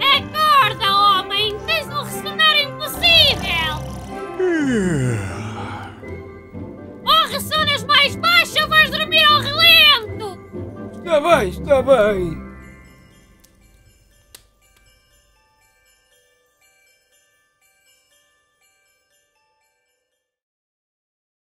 É Acorda, homem! Tens um ressonar impossível! Ou ressonas mais baixo ou vais dormir ao relento! Está bem, está bem!